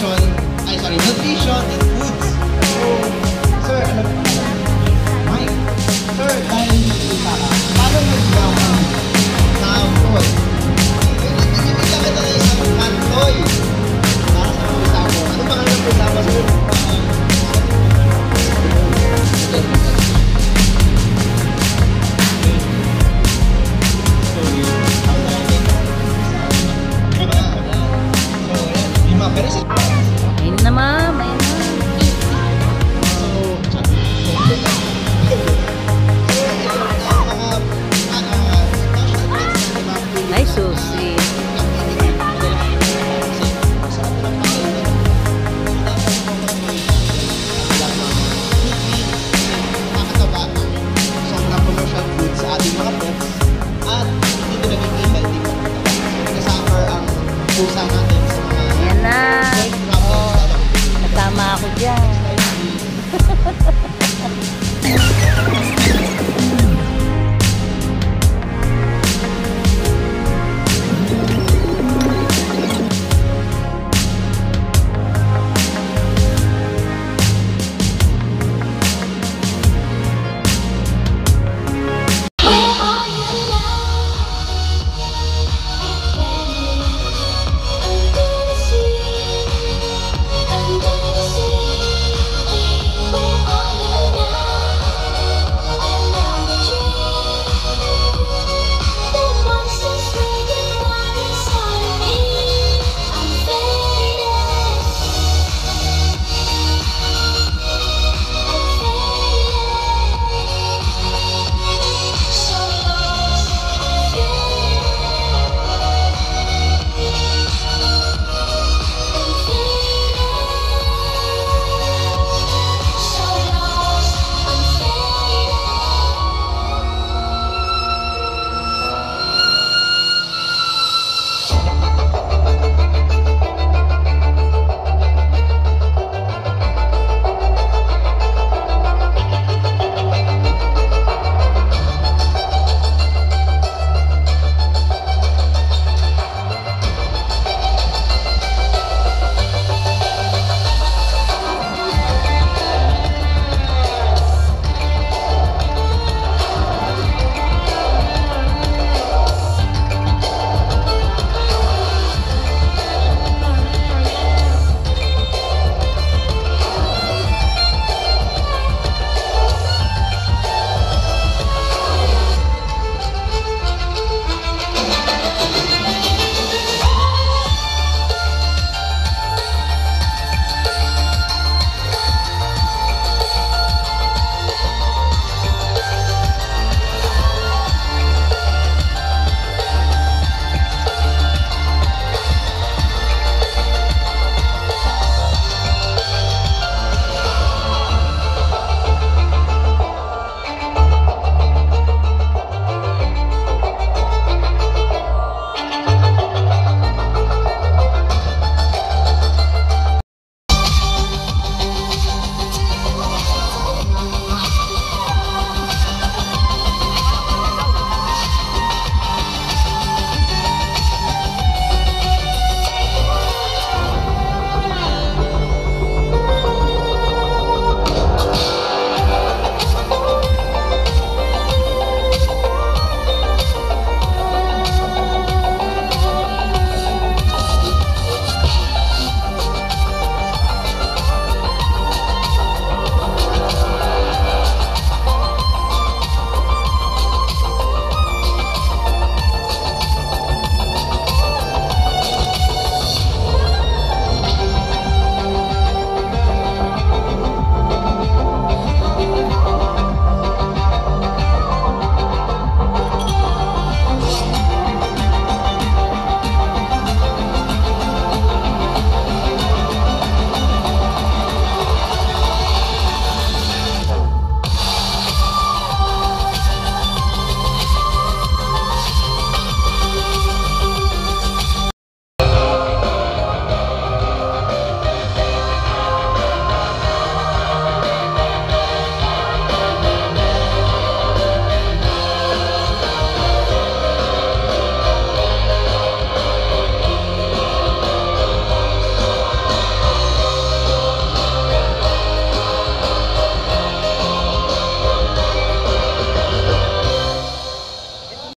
nutrition, ay sorry, nutrition and